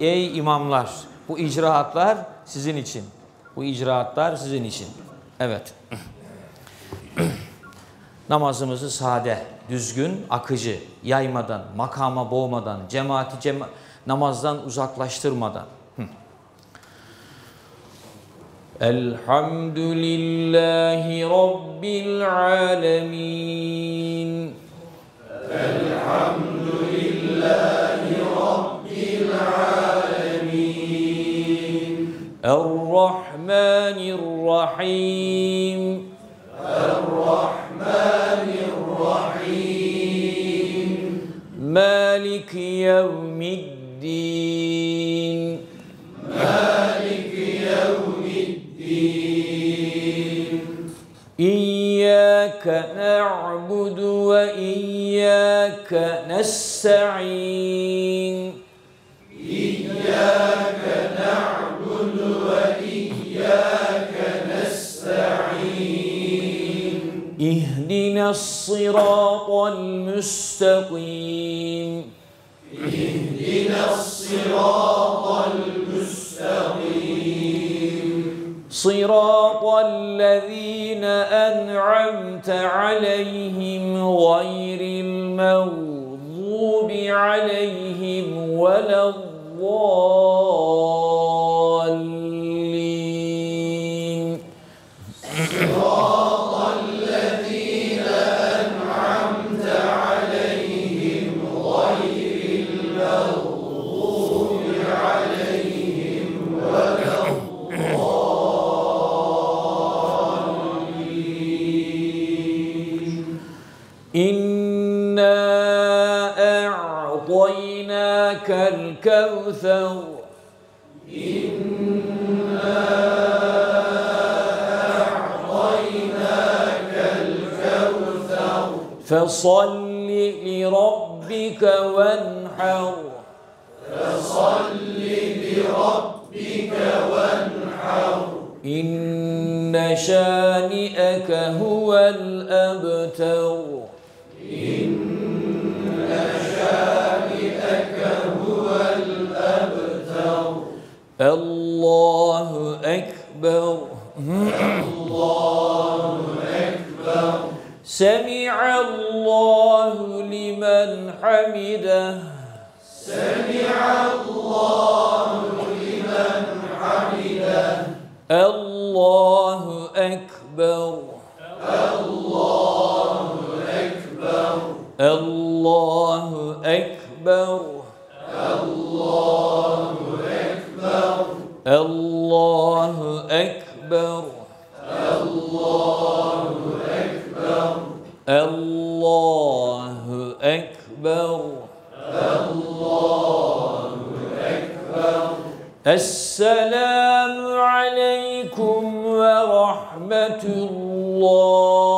Ey imamlar, bu icraatlar sizin için. Bu icraatlar sizin için. Evet. Namazımızı sade, düzgün, akıcı, yaymadan, makama boğmadan, cemaati cema namazdan uzaklaştırmadan. Elhamdülillahi Rabbil alemin. الرحمن الرحيم. الرحمن الرحيم. مالك يوم الدين. مالك يوم الدين. إياك نعبد وإياك نستعين. اهدنا الصراط المستقيم. اهدنا الصراط المستقيم. صراط الذين أنعمت عليهم غير المغضوب عليهم ولا الضالين. إنا أعطيناك الكوثر. فصل لربك وانحر فصل لربك وانحر. إن شانئك هو الأبتر. الله أكبر الله أكبر سمع الله لمن حمده سمع الله لمن حمده الله أكبر الله أكبر. الله أكبر. الله أكبر الله أكبر السلام عليكم ورحمة الله.